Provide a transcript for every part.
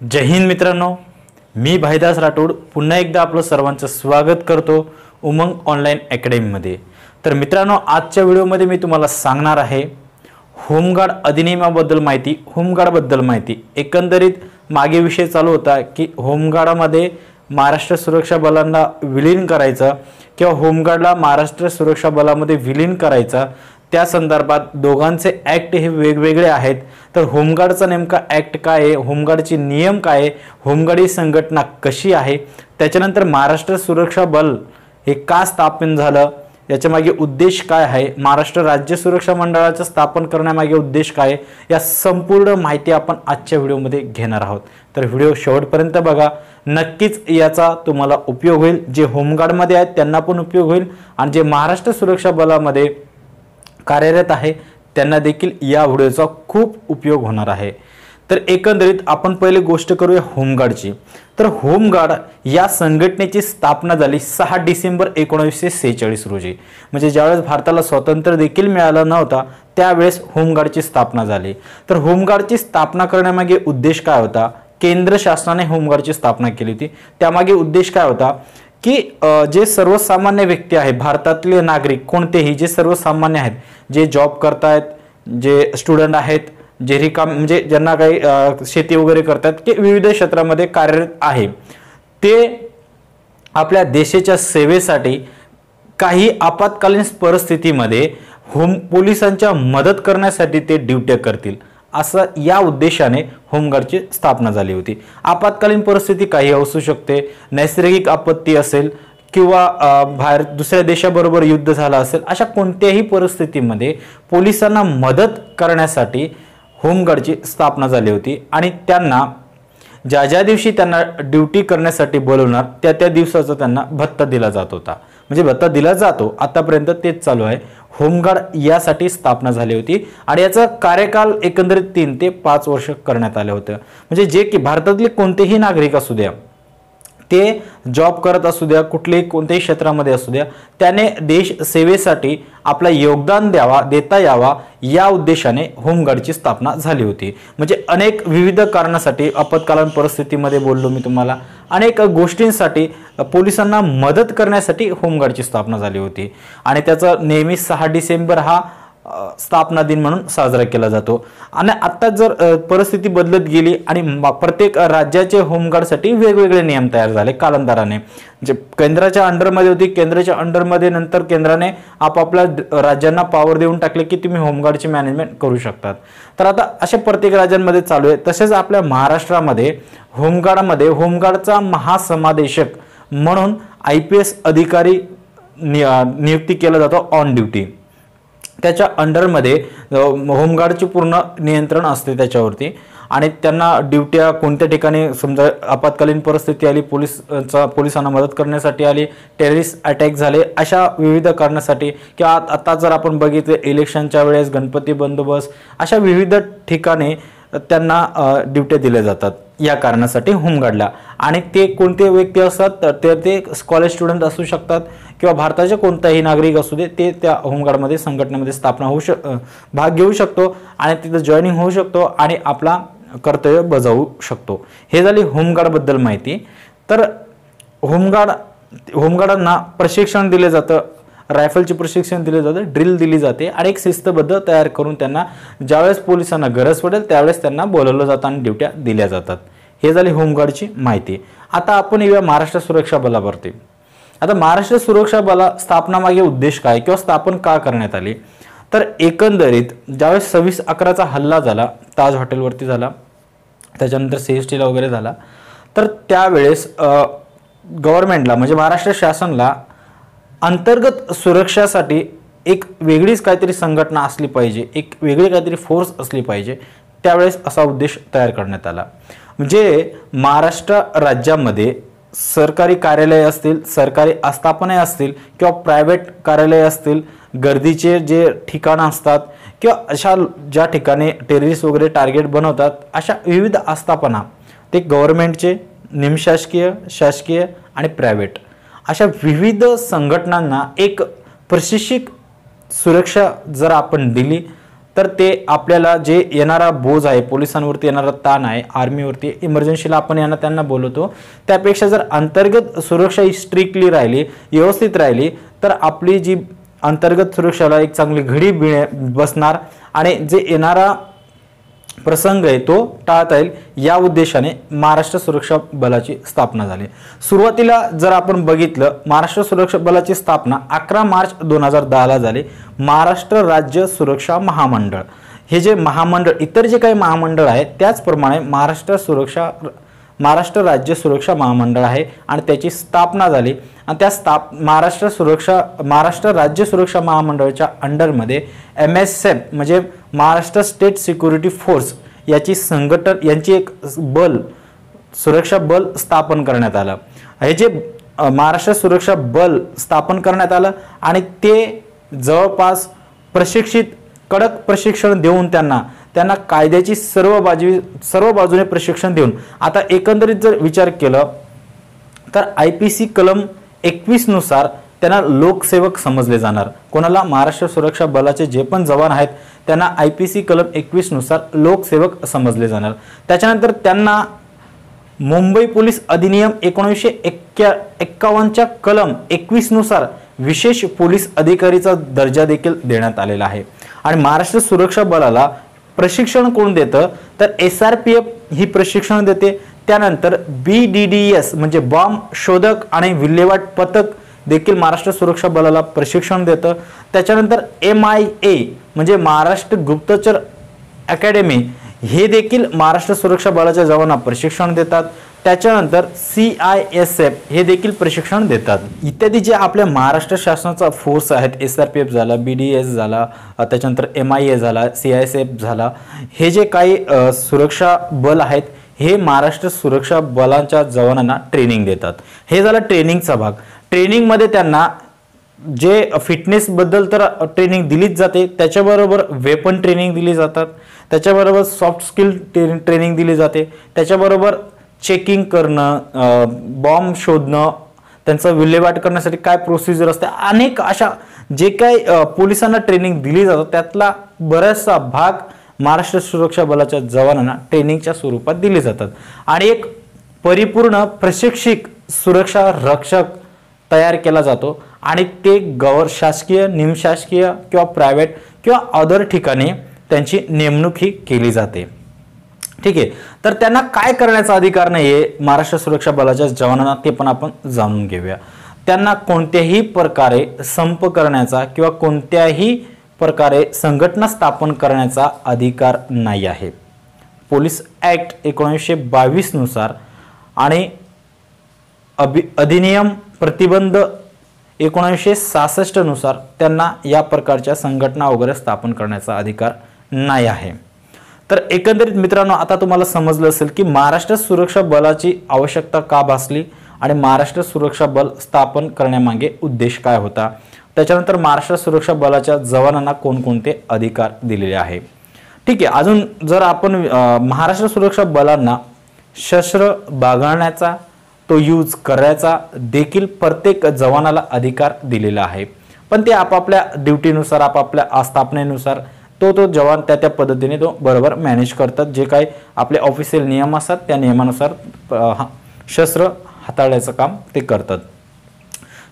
जय हिंद मित्रांनो मी भाईदास राठोड पुन्हा एकदा आपलं सर्वांचं स्वागत करतो उमंग ऑनलाईन अकॅडमीमध्ये. तर मित्रांनो आजच्या व्हिडिओमध्ये मी तुम्हाला सांगणार आहे होमगार्ड अधिनियमाबद्दल माहिती होमगार्डबद्दल माहिती. एकंदरीत मागे विषय चालू होता की होमगार्डामध्ये महाराष्ट्र सुरक्षा बलांना विलीन करायचं किंवा होमगार्डला महाराष्ट्र सुरक्षा बलामध्ये विलीन करायचा त्या संदर्भात दोघांचे ॲक्ट हे वेगवेगळे आहेत. तर होमगार्डचा नेमका ॲक्ट काय आहे? होमगार्डचे नियम काय आहे? होमगार्ड ही संघटना कशी आहे? त्याच्यानंतर महाराष्ट्र सुरक्षा बल हे का स्थापन झालं? याच्यामागे उद्देश काय आहे? महाराष्ट्र राज्य सुरक्षा मंडळाचं स्थापन करण्यामागे उद्देश काय आहे? या संपूर्ण माहिती आपण आजच्या व्हिडिओमध्ये घेणार आहोत. तर व्हिडिओ शेवटपर्यंत बघा. नक्कीच याचा तुम्हाला उपयोग होईल. जे होमगार्डमध्ये आहेत त्यांना पण उपयोग होईल. आणि जे महाराष्ट्र सुरक्षा बलामध्ये कार्यरत आहे त्यांना देखील या व्हिडिओचा खूप उपयोग होणार आहे. तर एकंदरीत आपण पहिले गोष्ट करूया होमगार्डची. तर होमगार्ड या संघटनेची स्थापना झाली सहा डिसेंबर एकोणीसशे सेहेचाळीस रोजी. म्हणजे ज्यावेळेस भारताला स्वातंत्र्य देखील मिळालं नव्हता त्यावेळेस होमगार्डची स्थापना झाली. तर होमगार्डची स्थापना करण्यामागे उद्देश काय होता? केंद्र शासनाने होमगार्डची स्थापना केली होती. त्यामागे उद्देश काय होता? की जे सर्वसामान्य व्यक्ती आहे भारतातले नागरिक कोणतेही जे सर्वसामान्य आहेत जे जॉब करतायत जे स्टुडंट आहेत जे रिकाम म्हणजे ज्यांना काही शेती वगैरे करतात की विविध क्षेत्रामध्ये कार्यरत आहे ते आपल्या देशाच्या सेवेसाठी काही आपत्कालीन परिस्थितीमध्ये होम पोलिसांच्या मदत करण्यासाठी ते ड्युट्या करतील. असं या उद्देशाने होमगार्डची स्थापना झाली होती. आपत्कालीन परिस्थिती काही असू शकते. नैसर्गिक आपत्ती असेल किंवा बाहेर दुसऱ्या देशाबरोबर युद्ध झालं असेल अशा कोणत्याही परिस्थितीमध्ये पोलिसांना मदत करण्यासाठी होमगार्डची स्थापना झाली होती आणि त्यांना ज्या ज्या दिवशी त्यांना ड्युटी करण्यासाठी बोलवणार त्या त्या दिवसाचा त्यांना भत्ता दिला जात होता. म्हणजे भत्ता दिला जातो आतापर्यंत तेच चालू आहे. होमगार्ड यासाठी स्थापना झाली होती आणि याचा कार्यकाल एकंदरीत तीन ते पाच वर्ष करण्यात आलं होतं. म्हणजे जे की भारतातले कोणतेही नागरिक असू द्या ते जॉब करत असू द्या कुठल्याही कोणत्याही क्षेत्रामध्ये असू द्या त्याने देश सेवेसाठी आपला योगदान द्यावा देता यावा या उद्देशाने होमगार्डची स्थापना झाली होती. म्हणजे अनेक विविध कारणासाठी आपत्कालीन परिस्थितीमध्ये बोललो मी तुम्हाला. अनेक गोष्टींसाठी पोलिसांना मदत करण्यासाठी होमगार्डची स्थापना झाली होती. आणि त्याचा नेहमी सहा डिसेंबर हा स्थापना दिन म्हणून साजरा केला जातो. आणि आत्ता जर परिस्थिती बदलत गेली आणि प्रत्येक राज्याचे होमगार्डसाठी वेगवेगळे नियम तयार झाले कालांतराने. जे केंद्राच्या अंडरमध्ये होती केंद्राच्या अंडरमध्ये नंतर केंद्राने आपापल्या राज्यांना पॉवर देऊन टाकले की तुम्ही होमगार्डची मॅनेजमेंट करू शकतात. तर आता अशा प्रत्येक राज्यांमध्ये चालू आहे. तसेच आपल्या महाराष्ट्रामध्ये होमगार्डमध्ये होमगार्डचा महासमादेशक म्हणून आय पी एस अधिकारी नियुक्ती केला जातो ऑन ड्युटी त्याच्या अंडरमध्ये होमगार्डचे पूर्ण नियंत्रण असते त्याच्यावरती. आणि त्यांना ड्युट्या कोणत्या ठिकाणी समजा आपत्कालीन परिस्थिती आली पोलिसचा पोलिसांना मदत करण्यासाठी आली टेररिस्ट अटॅक झाले अशा विविध कारणासाठी किंवा आता जर आपण बघितले इलेक्शनच्या वेळेस गणपती बंदोबस्त अशा विविध ठिकाणी त्यांना ड्युट्या दिल्या जातात. या कारणासाठी होमगार्डला आणि ते कोणते व्यक्ती असतात तर ते कॉलेज स्टुडंट असू शकतात किंवा भारताचे कोणताही नागरिक असू दे ते त्या होमगार्डमध्ये संघटनेमध्ये स्थापना होऊ शक भाग घेऊ शकतो आणि तिथं जॉईनिंग होऊ शकतो आणि आपला कर्तव्य बजावू शकतो. हे झाली होमगार्डबद्दल माहिती. तर होमगार्ड होमगार्डांना प्रशिक्षण दिले जातं रायफलचे प्रशिक्षण दिले जातं ड्रिल दिली जाते आणि एक शिस्तबद्ध तयार करून त्यांना ज्यावेळेस पोलिसांना गरज पडेल त्यावेळेस त्यांना बोलवलं जातं आणि ड्युट्या दिल्या जातात. हे झाली होमगार्डची माहिती. आता आपण येऊया महाराष्ट्र सुरक्षा बलावरती. आता महाराष्ट्र सुरक्षा बला स्थापनामागे उद्देश काय किंवा स्थापन का करण्यात आली? तर एकंदरीत ज्यावेळेस सव्वीस अकराचा हल्ला झाला ताज हॉटेलवरती झाला त्याच्यानंतर सी एस टीला वगैरे झाला तर त्यावेळेस गव्हर्नमेंटला म्हणजे महाराष्ट्र शासनला अंतर्गत सुरक्षासाठी एक वेगळीच काहीतरी संघटना असली पाहिजे एक वेगळी काहीतरी फोर्स असली पाहिजे त्यावेळेस असा उद्देश तयार करण्यात आला. म्हणजे महाराष्ट्र राज्यामध्ये सरकारी कार्यालय असतील सरकारी आस्थापने असतील किंवा प्रायव्हेट कार्यालय असतील गर्दीचे जे ठिकाणं असतात किंवा अशा ज्या ठिकाणी टेररिस्ट वगैरे टार्गेट बनवतात अशा विविध आस्थापना ते गव्हर्नमेंटचे निमशासकीय शासकीय आणि प्रायव्हेट अशा विविध संघटनांना एक प्रशिक्षित सुरक्षा जर आपण दिली तर ते आपल्याला जे येणारा बोज आहे पोलिसांवरती येणारा ताण आहे आर्मीवरती इमर्जन्सीला आपण यांना त्यांना बोलवतो. त्यापेक्षा जर अंतर्गत सुरक्षा ही स्ट्रिक्टली राहिली व्यवस्थित राहिली तर आपली जी अंतर्गत सुरक्षाला एक चांगली घडी बसणार आणि जे येणारा प्रसंग आहे तो टाळता येईल. या उद्देशाने महाराष्ट्र सुरक्षा बलाची स्थापना झाली. सुरुवातीला जर आपण बघितलं महाराष्ट्र सुरक्षा बलाची स्थापना अकरा मार्च दोन हजार दहाला झाली. महाराष्ट्र राज्य सुरक्षा महामंडळ. हे जे महामंडळ इतर जे काही महामंडळ आहेत त्याचप्रमाणे महाराष्ट्र सुरक्षा महाराष्ट्र राज्य सुरक्षा महामंडळ आहे आणि त्याची स्थापना झाली. आणि त्या स्थाप महाराष्ट्र सुरक्षा महाराष्ट्र राज्य सुरक्षा महामंडळाच्या अंडरमध्ये एम एस एम म्हणजे महाराष्ट्र स्टेट सिक्युरिटी फोर्स याची संघटन यांची एक बल सुरक्षा बल स्थापन करण्यात आलं. हे जे महाराष्ट्र सुरक्षा बल स्थापन करण्यात आलं आणि ते जवळपास प्रशिक्षित कडक प्रशिक्षण देऊन त्यांना त्यांना कायद्याची सर्व बाजू सर्व बाजूने प्रशिक्षण देऊन. आता एकंदरीत जर विचार केलं तर आय पी सी कलम एकवीसनुसार त्यांना लोकसेवक समजले जाणार. कोणाला महाराष्ट्र सुरक्षा बलाचे जे पण जवान आहेत त्यांना आय पी सी कलम एकवीसनुसार लोकसेवक समजले जाणार. त्याच्यानंतर त्यांना मुंबई पोलीस अधिनियम एकोणीसशे एक्क्या एक्कावन्नच्या कलम एकवीसनुसार विशेष पोलीस अधिकारीचा दर्जा देखील देण्यात आलेला आहे. आणि महाराष्ट्र सुरक्षा बलाला प्रशिक्षण कोण देतं? तर एस आर पी एफ ही प्रशिक्षण देते. त्यानंतर बी डी डी एस म्हणजे बॉम्ब शोधक आणि विल्हेवाट पथक देखील महाराष्ट्र सुरक्षा बलाला प्रशिक्षण देतं. त्याच्यानंतर एम आय ए म्हणजे महाराष्ट्र गुप्तचर अकॅडमी हे देखील महाराष्ट्र सुरक्षा बलाच्या जवानांना प्रशिक्षण देतात. त्याच्यानंतर सी आय एस एफ हे देखील प्रशिक्षण देतात. इत्यादी जे आपल्या महाराष्ट्र शासनाचा फोर्स आहेत एस आर पी एफ झाला बी डी एस झाला त्याच्यानंतर एम आय ए झाला सी आय एस एफ झाला हे जे काही सुरक्षा बल आहेत हे महाराष्ट्र सुरक्षा बलांच्या जवानांना ट्रेनिंग देतात. हे झालं ट्रेनिंगचा भाग. ट्रेनिंगमध्ये त्यांना जे फिटनेसबद्दल तर ट्रेनिंग दिलीच जाते त्याच्याबरोबर वेपन ट्रेनिंग दिली जातात त्याच्याबरोबर सॉफ्ट स्किल ट्रेनिंग दिली जाते त्याच्याबरोबर चेकिंग करणं बॉम्ब शोधणं त्यांचं विल्हेवाट करण्यासाठी काय प्रोसिजर असते अनेक अशा जे काही पोलिसांना ट्रेनिंग दिली जातं त्यातला बराचसा भाग महाराष्ट्र सुरक्षा बलाच्या जवानांना ट्रेनिंगच्या स्वरूपात दिले जातात. आणि एक परिपूर्ण प्रशिक्षित सुरक्षा रक्षक तयार केला जातो. आणि ते गवर शासकीय निमशासकीय किंवा प्रायव्हेट किंवा अदर ठिकाणी त्यांची नेमणूक ही केली जाते. ठीक आहे. तर त्यांना काय करण्याचा अधिकार नाही आहे महाराष्ट्र सुरक्षा बलाच्या जवानांना ते पण आपण जाणून घेऊया. त्यांना कोणत्याही प्रकारे संप करण्याचा किंवा कोणत्याही प्रकारे संघटना स्थापन करण्याचा अधिकार नाही आहे. पोलीस ॲक्ट एकोणीसशे बावीसनुसार आणि अभि अधिनियम प्रतिबंध एकोणीसशे सहासष्टनुसार त्यांना या प्रकारच्या संघटना वगैरे स्थापन करण्याचा अधिकार नाही आहे. तर एकंदरीत मित्रांनो आता तुम्हाला समजलं असेल की महाराष्ट्र सुरक्षा बलाची आवश्यकता का भासली आणि महाराष्ट्र सुरक्षा बल स्थापन करण्यामागे उद्देश काय होता? त्याच्यानंतर महाराष्ट्र सुरक्षा बलाच्या जवानांना कोणकोणते अधिकार दिलेले आहे? ठीक आहे अजून जर आपण महाराष्ट्र सुरक्षा बलांना शस्त्र बागळण्याचा तो यूज करायचा देखील प्रत्येक जवानाला अधिकार दिलेला आहे. पण ते आपापल्या ड्युटीनुसार आपापल्या आस्थापनेनुसार तो तो जवान त्या त्या पद्धतीने तो बरोबर मॅनेज करतात. जे काही आपले ऑफिशियल नियम असतात त्या नियमानुसार शस्त्र हाताळण्याचं काम ते करतात.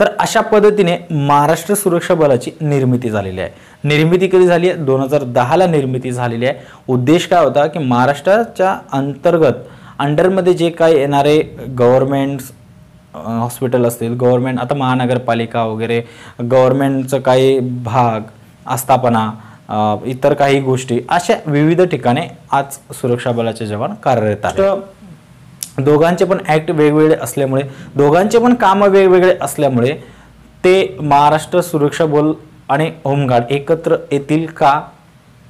तर अशा पद्धतीने महाराष्ट्र सुरक्षा बलाची निर्मिती झालेली आहे. निर्मिती कधी झाली आहे? दोन हजार दहाला निर्मिती झालेली आहे. उद्देश काय होता की महाराष्ट्राच्या अंतर्गत अंडरमध्ये जे काही येणारे गव्हर्मेंट्स हॉस्पिटल असतील गव्हर्मेंट आता महानगरपालिका वगैरे गव्हर्मेंटचं काही भाग आस्थापना इतर काही गोष्टी अशा विविध ठिकाणी आज सुरक्षा बलाचे जवान कार्यरत आहेत. दोघांचे पण ॲक्ट वेगवेगळे असल्यामुळे दोघांचे पण कामं वेगवेगळे असल्यामुळे ते महाराष्ट्र सुरक्षा बल आणि होमगार्ड एकत्र येतील का?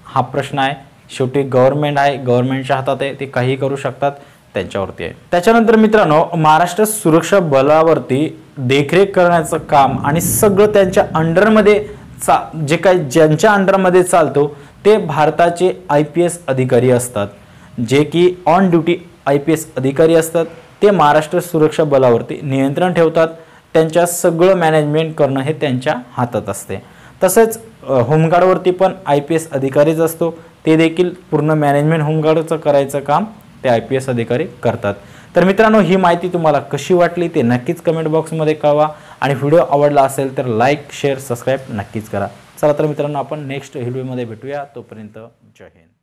हा प्रश्न आहे. शेवटी गव्हर्नमेंट आहे गव्हर्नमेंटच्या हातात आहे ते काही करू शकतात त्यांच्यावरती आहे. त्याच्यानंतर मित्रांनो महाराष्ट्र सुरक्षा बलावरती देखरेख करण्याचं काम आणि सगळं त्यांच्या अंडरमध्ये चा जे काही ज्यांच्या अंडरमध्ये चालतो ते भारताचे आय पी एस अधिकारी असतात. जे की on duty I P S अधिकारी असतात ते महाराष्ट्र सुरक्षा बलावरती नियंत्रण ठेवतात. त्यांच्या सगळं मॅनेजमेंट करणं हे त्यांच्या हातात असते. तसेच होमगार्डवरती पण आय पी एस अधिकारीच असतो. ते देखील पूर्ण मॅनेजमेंट होमगार्डचं करायचं काम ते आय पी एस अधिकारी करतात. तर मित्रांनो ही माहिती तुम्हाला कशी वाटली ते नक्कीच कमेंट बॉक्समध्ये कळवा. आणि व्हिडिओ आवडला असेल तर लाईक शेअर सबस्क्राईब नक्कीच करा. चला तर मित्रांनो आपण नेक्स्ट व्हिडिओमध्ये भेटूया. तोपर्यंत जय हिंद.